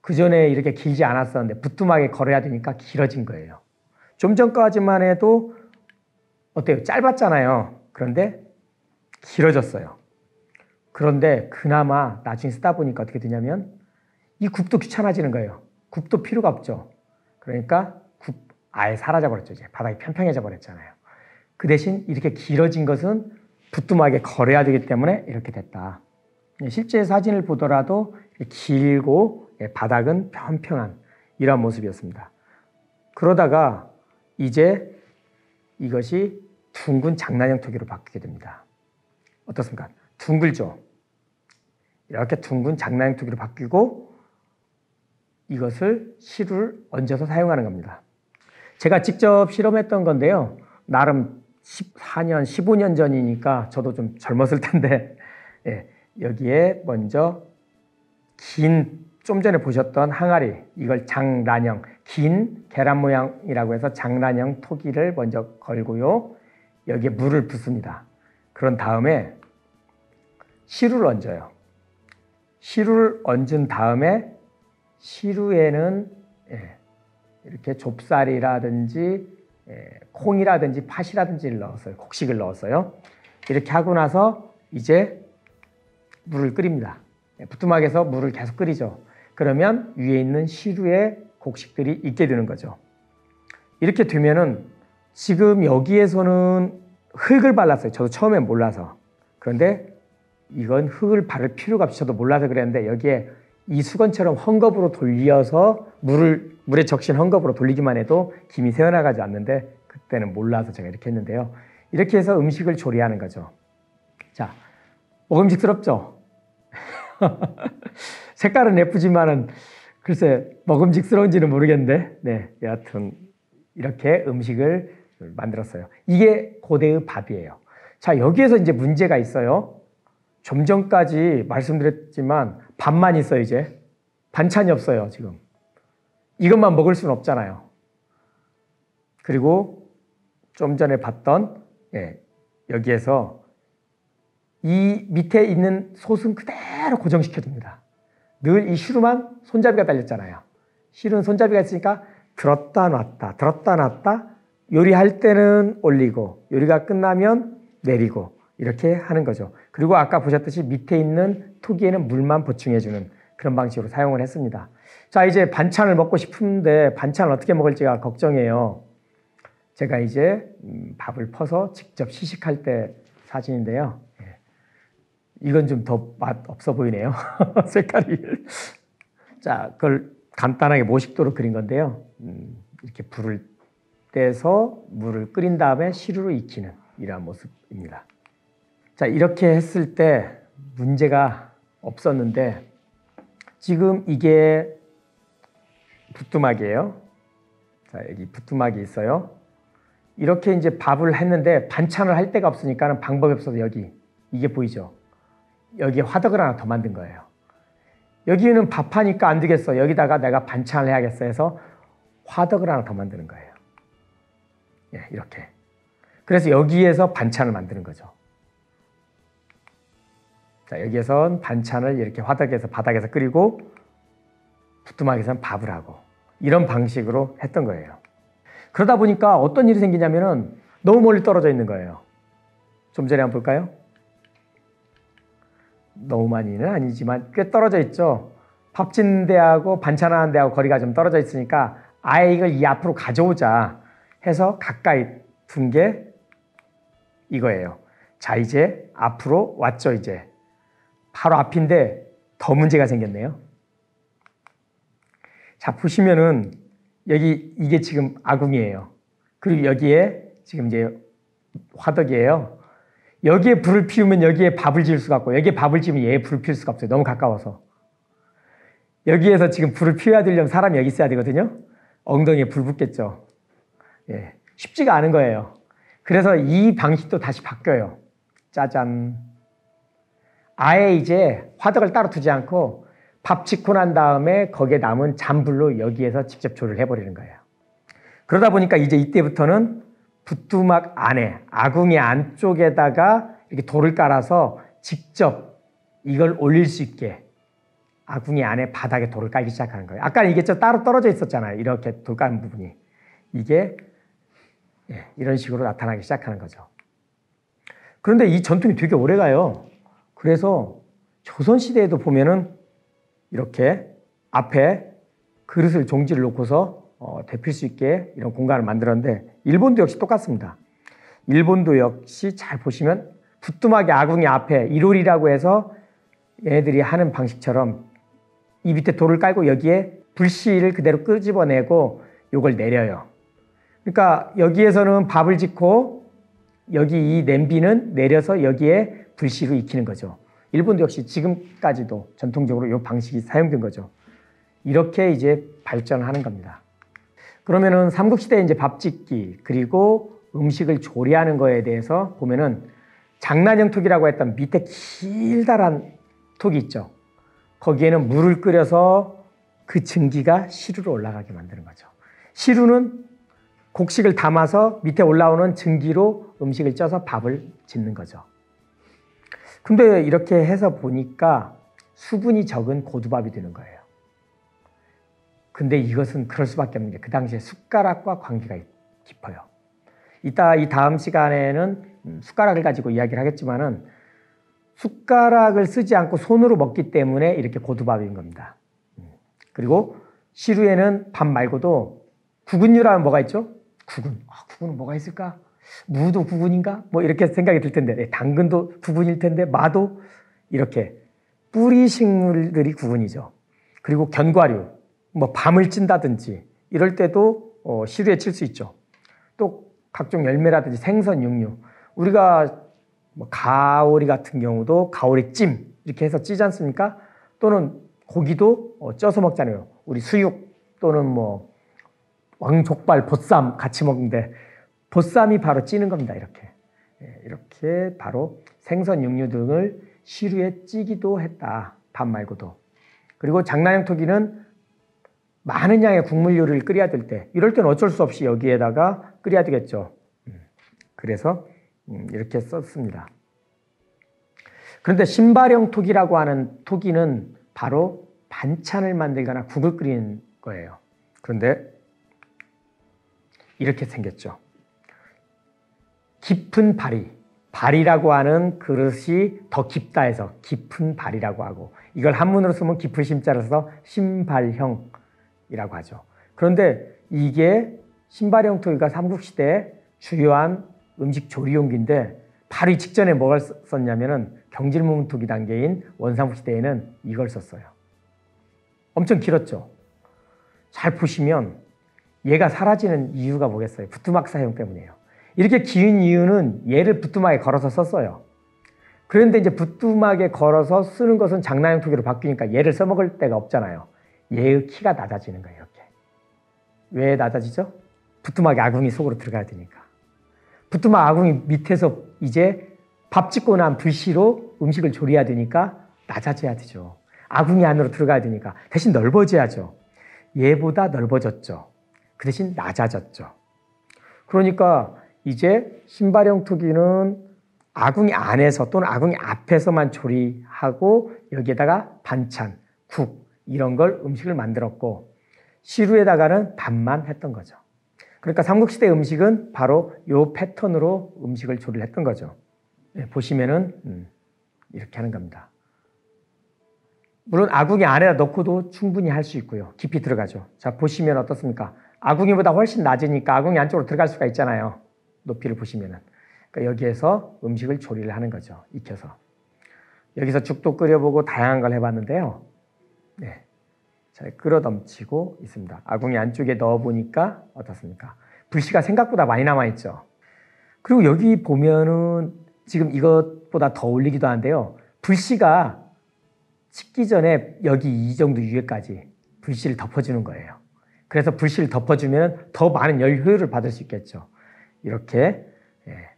그 전에 이렇게 길지 않았었는데 부뚜막에 걸어야 되니까 길어진 거예요. 좀 전까지만 해도 어때요? 짧았잖아요. 그런데 길어졌어요. 그런데 그나마 나중에 쓰다 보니까 어떻게 되냐면 이 굽도 귀찮아지는 거예요. 굽도 필요가 없죠. 그러니까 굽 아예 사라져 버렸죠. 이제 바닥이 평평해져 버렸잖아요. 그 대신 이렇게 길어진 것은 부뚜막에 걸어야 되기 때문에 이렇게 됐다. 실제 사진을 보더라도 길고 예, 바닥은 평평한 이런 모습이었습니다. 그러다가 이제 이것이 둥근 장난형 토기로 바뀌게 됩니다. 어떻습니까? 둥글죠. 이렇게 둥근 장난형 토기로 바뀌고 이것을 실을 얹어서 사용하는 겁니다. 제가 직접 실험했던 건데요. 나름 14년, 15년 전이니까 저도 좀 젊었을 텐데 예, 여기에 먼저 긴 좀 전에 보셨던 항아리 이걸 장란형 긴 계란 모양이라고 해서 장란형 토기를 먼저 걸고요. 여기에 물을 붓습니다. 그런 다음에 시루를 얹어요. 시루를 얹은 다음에 시루에는 예, 이렇게 좁쌀이라든지 예, 콩이라든지 팥이라든지를 넣었어요. 곡식을 넣었어요. 이렇게 하고 나서 이제 물을 끓입니다. 예, 부뚜막에서 물을 계속 끓이죠. 그러면 위에 있는 시루에 곡식들이 있게 되는 거죠. 이렇게 되면은 지금 여기에서는 흙을 발랐어요. 저도 처음엔 몰라서. 그런데 이건 흙을 바를 필요가 없이 저도 몰라서 그랬는데 여기에 이 수건처럼 헝겊으로 돌려서 물을 물에 적신 헝겊으로 돌리기만 해도 김이 새어나가지 않는데 그때는 몰라서 제가 이렇게 했는데요. 이렇게 해서 음식을 조리하는 거죠. 자, 먹음직스럽죠? 색깔은 예쁘지만은 글쎄 먹음직스러운지는 모르겠는데 네 여하튼 이렇게 음식을 만들었어요. 이게 고대의 밥이에요. 자 여기에서 이제 문제가 있어요. 좀 전까지 말씀드렸지만 밥만 있어요 이제 반찬이 없어요 지금 이것만 먹을 수는 없잖아요. 그리고 좀 전에 봤던 예, 여기에서 이 밑에 있는 솥은 그대로 고정시켜 줍니다. 늘이 시루만 손잡이가 달렸잖아요. 실은 손잡이가 있으니까 들었다 놨다 들었다 놨다 요리할 때는 올리고 요리가 끝나면 내리고 이렇게 하는 거죠. 그리고 아까 보셨듯이 밑에 있는 토기에는 물만 보충해주는 그런 방식으로 사용을 했습니다. 자, 이제 반찬을 먹고 싶은데 반찬을 어떻게 먹을지가 걱정이에요. 제가 이제 음, 밥을 퍼서 직접 시식할 때 사진인데요. 예. 이건 좀 더 맛 없어 보이네요. 색깔이. 자, 그걸 간단하게 모식도로 그린 건데요. 음, 이렇게 불을 떼서 물을 끓인 다음에 시루로 익히는 이러한 모습입니다. 자, 이렇게 했을 때 문제가 없었는데 지금 이게 부뚜막이에요. 자, 여기 부뚜막이 있어요. 이렇게 이제 밥을 했는데 반찬을 할 데가 없으니까는 방법이 없어서 여기 이게 보이죠? 여기에 화덕을 하나 더 만든 거예요. 여기는 밥하니까 안 되겠어. 여기다가 내가 반찬을 해야겠어 해서 화덕을 하나 더 만드는 거예요. 예, 이렇게. 그래서 여기에서 반찬을 만드는 거죠. 자, 여기에선 반찬을 이렇게 화덕에서 바닥에서 끓이고 부뚜막에서는 밥을 하고 이런 방식으로 했던 거예요. 그러다 보니까 어떤 일이 생기냐면은 너무 멀리 떨어져 있는 거예요. 좀 전에 한번 볼까요? 너무 많이는 아니지만 꽤 떨어져 있죠. 밥 짓는 데하고 반찬하는 데하고 거리가 좀 떨어져 있으니까 아예 이걸 이 앞으로 가져오자 해서 가까이 둔 게 이거예요. 자, 이제 앞으로 왔죠, 이제. 바로 앞인데 더 문제가 생겼네요. 자, 보시면은 여기 이게 지금 아궁이에요. 그리고 여기에 지금 이제 화덕이에요. 여기에 불을 피우면 여기에 밥을 지을 수가 없고 여기에 밥을 지으면 얘에 불을 피울 수가 없어요. 너무 가까워서. 여기에서 지금 불을 피워야 되려면 사람이 여기 있어야 되거든요. 엉덩이에 불 붙겠죠. 예, 쉽지가 않은 거예요. 그래서 이 방식도 다시 바뀌어요. 짜잔. 아예 이제 화덕을 따로 두지 않고 밥 짓고 난 다음에 거기에 남은 잔불로 여기에서 직접 조리를 해버리는 거예요. 그러다 보니까 이제 이때부터는 부뚜막 안에 아궁이 안쪽에다가 이렇게 돌을 깔아서 직접 이걸 올릴 수 있게 아궁이 안에 바닥에 돌을 깔기 시작하는 거예요. 아까 이게 저 따로 떨어져 있었잖아요. 이렇게 돌 깔은 부분이 이게 예, 이런 식으로 나타나기 시작하는 거죠. 그런데 이 전통이 되게 오래 가요. 그래서 조선 시대에도 보면은 이렇게 앞에 그릇을 종지를 놓고서 어, 데필 수 있게 이런 공간을 만들었는데 일본도 역시 똑같습니다. 일본도 역시 잘 보시면 부뚜막이 아궁이 앞에 일홀이라고 해서 얘네들이 하는 방식처럼 이 밑에 돌을 깔고 여기에 불씨를 그대로 끄집어내고 요걸 내려요. 그러니까 여기에서는 밥을 짓고 여기 이 냄비는 내려서 여기에 불씨로 익히는 거죠. 일본도 역시 지금까지도 전통적으로 이 방식이 사용된 거죠. 이렇게 이제 발전하는 겁니다. 그러면은 삼국시대 이제 밥 짓기 그리고 음식을 조리하는 거에 대해서 보면은 장난형 톡이라고 했던 밑에 길다란 톡이 있죠. 거기에는 물을 끓여서 그 증기가 시루로 올라가게 만드는 거죠. 시루는 곡식을 담아서 밑에 올라오는 증기로 음식을 쪄서 밥을 짓는 거죠. 근데 이렇게 해서 보니까 수분이 적은 고두밥이 되는 거예요. 근데 이것은 그럴 수밖에 없는 게 그 당시에 숟가락과 관계가 깊어요. 이따 이 다음 시간에는 음, 숟가락을 가지고 이야기를 하겠지만은 숟가락을 쓰지 않고 손으로 먹기 때문에 이렇게 고두밥인 겁니다. 음. 그리고 시루에는 밥 말고도 구근류라면 뭐가 있죠? 구근. 아, 구근은 뭐가 있을까? 무도 구근인가? 뭐 이렇게 생각이 들 텐데 네, 당근도 구근일 텐데 마도 이렇게 뿌리 식물들이 구근이죠. 그리고 견과류. 뭐 밤을 찐다든지 이럴 때도 어, 시루에 칠 수 있죠. 또 각종 열매라든지 생선, 육류. 우리가 뭐 가오리 같은 경우도 가오리 찜 이렇게 해서 찌지 않습니까? 또는 고기도 어, 쪄서 먹잖아요. 우리 수육 또는 뭐 왕족발, 보쌈 같이 먹는데 보쌈이 바로 찌는 겁니다. 이렇게 예, 이렇게 바로 생선, 육류 등을 시루에 찌기도 했다. 밥 말고도. 그리고 장난형 토기는 많은 양의 국물 요리를 끓여야 될 때, 이럴 때는 어쩔 수 없이 여기에다가 끓여야 되겠죠. 음, 그래서 음, 이렇게 썼습니다. 그런데 신발형 토기라고 하는 토기는 바로 반찬을 만들거나 국을 끓이는 거예요. 그런데 이렇게 생겼죠. 깊은 발이, 발이라고 하는 그릇이 더 깊다 해서 깊은 발이라고 하고 이걸 한문으로 쓰면 깊은 심자를 써 신발형 이라고 하죠. 그런데 이게 신발형 토이가 삼국시대 주요한 음식 조리용기인데 바로 이 직전에 뭘 썼냐면은 경질문 토기 단계인 원삼국시대에는 이걸 썼어요. 엄청 길었죠. 잘 보시면 얘가 사라지는 이유가 뭐겠어요? 부뚜막 사용 때문이에요. 이렇게 긴 이유는 얘를 부뚜막에 걸어서 썼어요. 그런데 이제 부뚜막에 걸어서 쓰는 것은 장난형 토기로 바뀌니까 얘를 써먹을 데가 없잖아요. 얘의 키가 낮아지는 거예요. 이렇게. 왜 낮아지죠? 부뚜막에 아궁이 속으로 들어가야 되니까. 부뚜막 아궁이 밑에서 이제 밥 짓고 난 불씨로 음식을 조리해야 되니까 낮아져야 되죠. 아궁이 안으로 들어가야 되니까 대신 넓어져야죠. 얘보다 넓어졌죠. 그 대신 낮아졌죠. 그러니까 이제 신발형 투기는 아궁이 안에서 또는 아궁이 앞에서만 조리하고 여기에다가 반찬, 국 이런 걸 음식을 만들었고 시루에다가는 밥만 했던 거죠. 그러니까 삼국시대 음식은 바로 요 패턴으로 음식을 조리를 했던 거죠. 네, 보시면은 음, 이렇게 하는 겁니다. 물론 아궁이 안에다 넣고도 충분히 할 수 있고요. 깊이 들어가죠. 자 보시면 어떻습니까? 아궁이보다 훨씬 낮으니까 아궁이 안쪽으로 들어갈 수가 있잖아요. 높이를 보시면은. 그러니까 여기에서 음식을 조리를 하는 거죠. 익혀서. 여기서 죽도 끓여보고 다양한 걸 해봤는데요. 네. 잘 끓어 넘치고 있습니다. 아궁이 안쪽에 넣어보니까 어떻습니까? 불씨가 생각보다 많이 남아있죠. 그리고 여기 보면은 지금 이것보다 더 올리기도 한데요. 불씨가 식기 전에 여기 이 정도 위에까지 불씨를 덮어주는 거예요. 그래서 불씨를 덮어주면 더 많은 열 효율을 받을 수 있겠죠. 이렇게 예,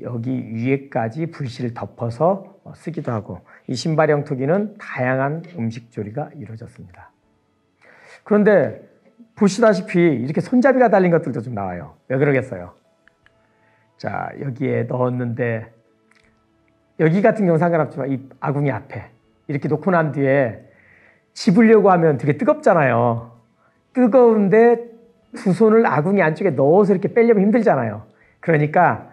여기 위에까지 불씨를 덮어서 어, 쓰기도 하고 이 신발형 투기는 다양한 음식 조리가 이루어졌습니다. 그런데 보시다시피 이렇게 손잡이가 달린 것들도 좀 나와요. 왜 그러겠어요? 자 여기에 넣었는데 여기 같은 경우 상관없지만 이 아궁이 앞에 이렇게 놓고 난 뒤에 집으려고 하면 되게 뜨겁잖아요. 뜨거운데 두 손을 아궁이 안쪽에 넣어서 이렇게 빼려면 힘들잖아요. 그러니까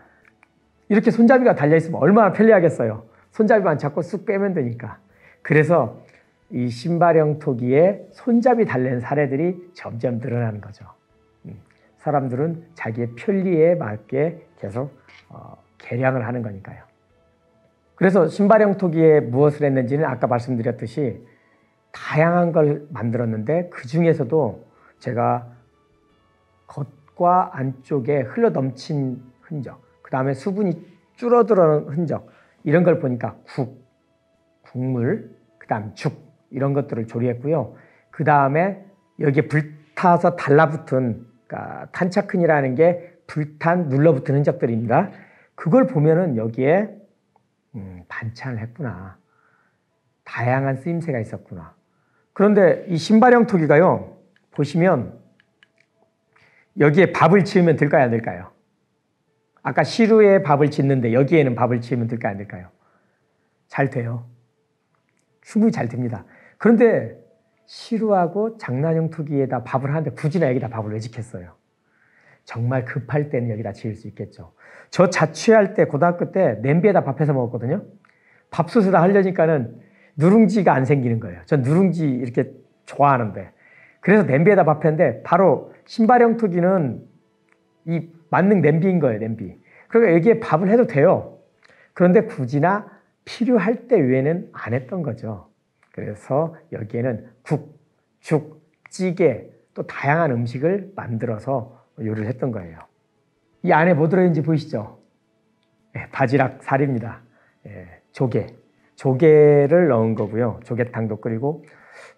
이렇게 손잡이가 달려있으면 얼마나 편리하겠어요. 손잡이만 잡고 쑥 빼면 되니까. 그래서 이 신발형 토기에 손잡이 달린 사례들이 점점 늘어나는 거죠. 음, 사람들은 자기의 편리에 맞게 계속 어, 개량을 하는 거니까요. 그래서 신발형 토기에 무엇을 했는지는 아까 말씀드렸듯이 다양한 걸 만들었는데 그 중에서도 제가 겉과 안쪽에 흘러 넘친 흔적, 그 다음에 수분이 줄어들어는 흔적 이런 걸 보니까 국, 국물, 그 다음 죽 이런 것들을 조리했고요. 그 다음에 여기에 불타서 달라붙은 그러니까 탄착근이라는 게 불탄 눌러붙은 흔적들입니다. 그걸 보면은 여기에 음, 반찬을 했구나. 다양한 쓰임새가 있었구나. 그런데 이 신발형 토기가요. 보시면 여기에 밥을 지으면 될까요? 안 될까요? 아까 시루에 밥을 짓는데 여기에는 밥을 지으면 될까요? 안 될까요? 잘 돼요. 충분히 잘 됩니다. 그런데 시루하고 장난형 투기에다 밥을 하는데 굳이나 여기다 밥을 왜 짓겠어요? 정말 급할 때는 여기다 지을 수 있겠죠. 저 자취할 때 고등학교 때 냄비에다 밥해서 먹었거든요. 밥솥에다 하려니까는 누룽지가 안 생기는 거예요. 전 누룽지 이렇게 좋아하는데 그래서 냄비에다 밥했는데 바로 신발형 투기는 이 만능 냄비인 거예요, 냄비. 그러니까 여기에 밥을 해도 돼요. 그런데 굳이나 필요할 때 외에는 안 했던 거죠. 그래서 여기에는 국, 죽, 찌개 또 다양한 음식을 만들어서 요리를 했던 거예요. 이 안에 뭐 들어있는지 보이시죠? 네, 바지락 살입니다. 네, 조개. 조개를 넣은 거고요. 조개탕도 끓이고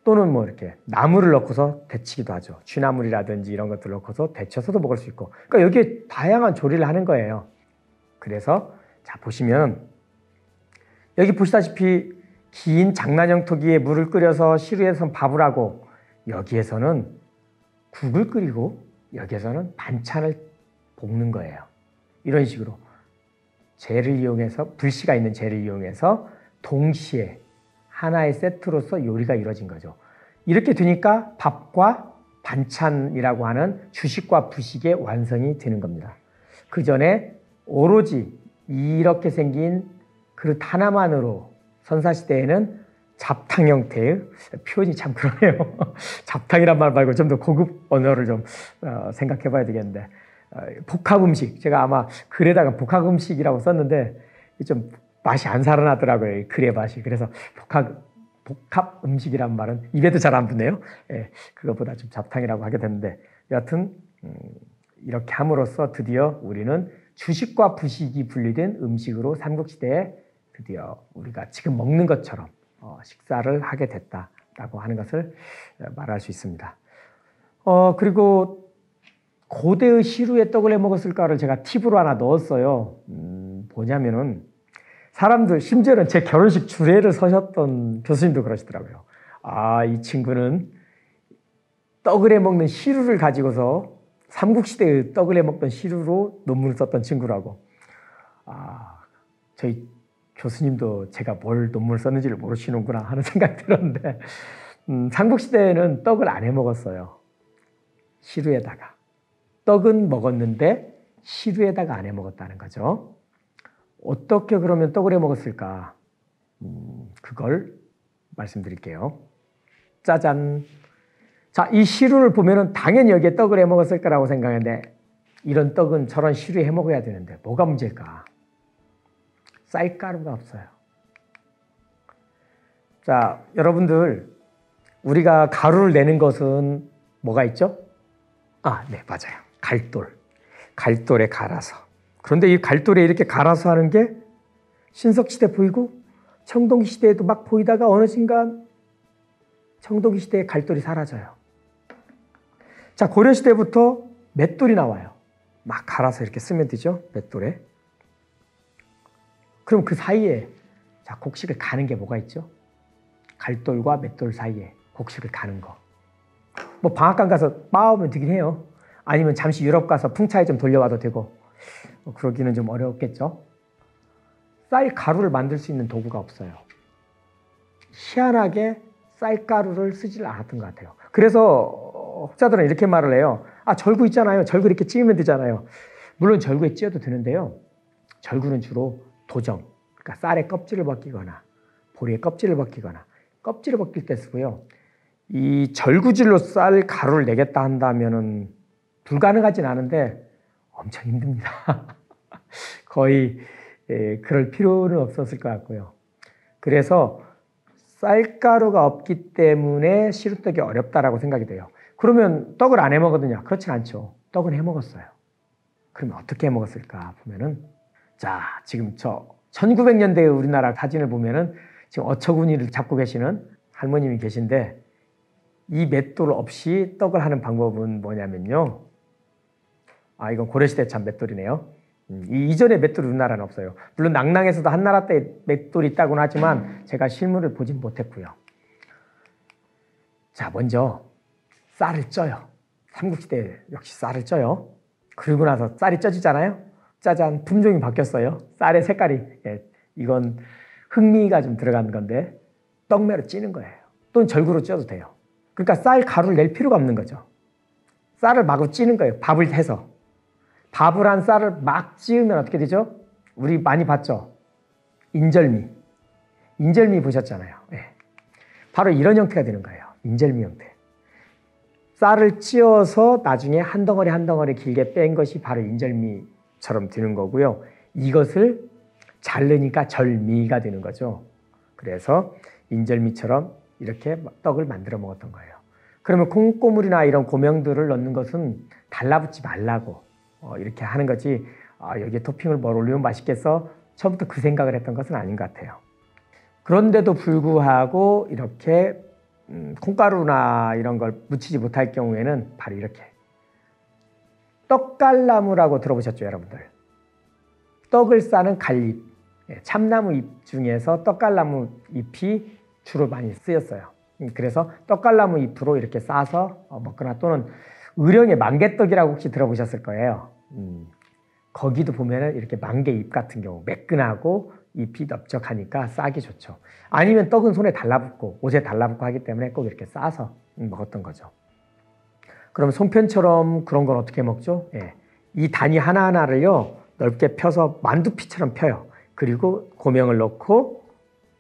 또는 뭐 이렇게 나물을 넣고서 데치기도 하죠. 쥐나물이라든지 이런 것들 넣고서 데쳐서도 먹을 수 있고. 그러니까 여기에 다양한 조리를 하는 거예요. 그래서 자 보시면 여기 보시다시피 긴 장난형 토기에 물을 끓여서 시루에서 밥을 하고 여기에서는 국을 끓이고 여기에서는 반찬을 볶는 거예요. 이런 식으로 재를 이용해서 불씨가 있는 재를 이용해서 동시에 하나의 세트로서 요리가 이루어진 거죠. 이렇게 되니까 밥과 반찬이라고 하는 주식과 부식의 완성이 되는 겁니다. 그 전에 오로지 이렇게 생긴 그릇 하나만으로 선사시대에는 잡탕 형태의 표현이 참 그러네요. 잡탕이란 말 말고 좀 더 고급 언어를 좀 어, 생각해 봐야 되겠는데 어, 복합 음식 제가 아마 글에다가 복합 음식이라고 썼는데 좀 맛이 안 살아나더라고요. 글의 맛이. 그래서 복합, 복합 음식이란 말은 입에도 잘 안 붙네요. 예, 그것보다 좀 잡탕이라고 하게 됐는데 여하튼 음, 이렇게 함으로써 드디어 우리는 주식과 부식이 분리된 음식으로 삼국시대에 드디어 우리가 지금 먹는 것처럼 어, 식사를 하게 됐다라고 하는 것을 어, 말할 수 있습니다. 어, 그리고 고대의 시루에 떡을 해 먹었을까를 제가 팁으로 하나 넣었어요. 음, 뭐냐면은 사람들 심지어는 제 결혼식 주례를 서셨던 교수님도 그러시더라고요. 아, 이 친구는 떡을 해 먹는 시루를 가지고서 삼국시대의 떡을 해 먹던 시루로 논문을 썼던 친구라고. 아, 저희 교수님도 제가 뭘 논문을 썼는지를 모르시는구나 하는 생각이 들었는데, 음, 삼국시대에는 떡을 안 해 먹었어요. 시루에다가. 떡은 먹었는데 시루에다가 안 해 먹었다는 거죠. 어떻게 그러면 떡을 해 먹었을까? 음, 그걸 말씀드릴게요. 짜잔. 자, 이 시루를 보면은 당연히 여기에 떡을 해 먹었을 거라고 생각했는데 이런 떡은 저런 시루에 해 먹어야 되는데 뭐가 문제일까? 쌀가루가 없어요. 자, 여러분들 우리가 가루를 내는 것은 뭐가 있죠? 아, 네, 맞아요. 갈돌. 갈돌에 갈아서. 그런데 이 갈돌에 이렇게 갈아서 하는 게 신석시대 보이고 청동시대에도 막 보이다가 어느 순간 청동기 시대에 갈돌이 사라져요. 자, 고려시대부터 맷돌이 나와요. 막 갈아서 이렇게 쓰면 되죠. 맷돌에. 그럼 그 사이에 자, 곡식을 가는 게 뭐가 있죠? 갈돌과 맷돌 사이에 곡식을 가는 거. 뭐 방앗간 가서 빻으면 되긴 해요. 아니면 잠시 유럽 가서 풍차에 좀 돌려와도 되고. 뭐 그러기는 좀 어려웠겠죠. 쌀 가루를 만들 수 있는 도구가 없어요. 희한하게 쌀 가루를 쓰질 않았던 것 같아요. 그래서 혹자들은 이렇게 말을 해요. 아, 절구 있잖아요. 절구 이렇게 찌면 되잖아요. 물론 절구에 찌어도 되는데요. 절구는 주로 도정, 그러니까 쌀의 껍질을 벗기거나 보리의 껍질을 벗기거나 껍질을 벗길 때 쓰고요. 이 절구질로 쌀 가루를 내겠다 한다면은 불가능하진 않은데 엄청 힘듭니다. 거의 예, 그럴 필요는 없었을 것 같고요. 그래서 쌀가루가 없기 때문에 시루떡이 어렵다라고 생각이 돼요. 그러면 떡을 안 해 먹거든요. 그렇진 않죠. 떡은 해 먹었어요. 그러면 어떻게 해 먹었을까 보면은 자, 지금 저 1900년대 우리나라 사진을 보면은 지금 어처구니를 잡고 계시는 할머님이 계신데 이 맷돌 없이 떡을 하는 방법은 뭐냐면요. 아, 이건 고려시대 참 맷돌이네요. 음, 이전에 맷돌 우리나라는 없어요. 물론 낭낭에서도 한나라 때 맷돌이 있다고는 하지만 제가 실물을 보진 못했고요. 자, 먼저 쌀을 쪄요. 삼국시대 역시 쌀을 쪄요. 그리고 나서 쌀이 쪄지잖아요. 짜잔, 품종이 바뀌었어요. 쌀의 색깔이. 예, 이건 흥미가 좀 들어간 건데 떡매로 찌는 거예요. 또는 절구로 쪄도 돼요. 그러니까 쌀 가루를 낼 필요가 없는 거죠. 쌀을 마구 찌는 거예요. 밥을 해서. 밥을 한 쌀을 막 찌우면 어떻게 되죠? 우리 많이 봤죠? 인절미. 인절미 보셨잖아요. 네. 바로 이런 형태가 되는 거예요. 인절미 형태. 쌀을 찌어서 나중에 한 덩어리 한 덩어리 길게 뺀 것이 바로 인절미처럼 되는 거고요. 이것을 자르니까 절미가 되는 거죠. 그래서 인절미처럼 이렇게 떡을 만들어 먹었던 거예요. 그러면 콩고물이나 이런 고명들을 넣는 것은 달라붙지 말라고 어, 이렇게 하는 거지 아, 여기에 토핑을 뭘 올리면 맛있겠어? 처음부터 그 생각을 했던 것은 아닌 것 같아요. 그런데도 불구하고 이렇게 음, 콩가루나 이런 걸 묻히지 못할 경우에는 바로 이렇게 떡갈나무라고 들어보셨죠, 여러분들? 떡을 싸는 갈잎, 예, 참나무 잎 중에서 떡갈나무 잎이 주로 많이 쓰였어요. 음, 그래서 떡갈나무 잎으로 이렇게 싸서 어, 먹거나 또는 의령의 만개떡이라고 혹시 들어보셨을 거예요. 음, 거기도 보면은 이렇게 만개 잎 같은 경우 매끈하고 잎이 넓적하니까 싸기 좋죠. 아니면 떡은 손에 달라붙고 옷에 달라붙고 하기 때문에 꼭 이렇게 싸서 먹었던 거죠. 그럼 송편처럼 그런 건 어떻게 먹죠? 예. 이 단위 하나하나를요 넓게 펴서 만두피처럼 펴요. 그리고 고명을 넣고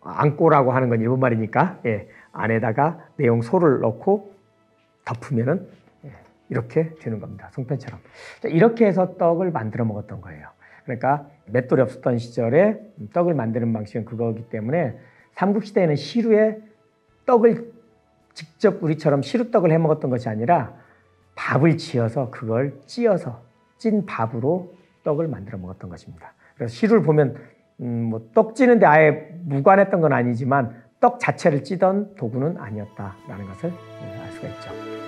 안꼬라고 하는 건 일본 말이니까 예. 안에다가 내용 소를 넣고 덮으면은 이렇게 되는 겁니다. 송편처럼. 이렇게 해서 떡을 만들어 먹었던 거예요. 그러니까 맷돌이 없었던 시절에 떡을 만드는 방식은 그거기 때문에 삼국시대에는 시루에 떡을 직접 우리처럼 시루떡을 해 먹었던 것이 아니라 밥을 지어서 그걸 찌어서 찐 밥으로 떡을 만들어 먹었던 것입니다. 그래서 시루를 보면 음, 뭐떡 찌는데 아예 무관했던 건 아니지만 떡 자체를 찌던 도구는 아니었다라는 것을 알 수가 있죠.